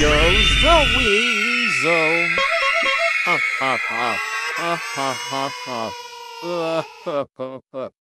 goes the weasel. Ha ha ha. Ha ha ha ha. Uh. uh, uh, uh.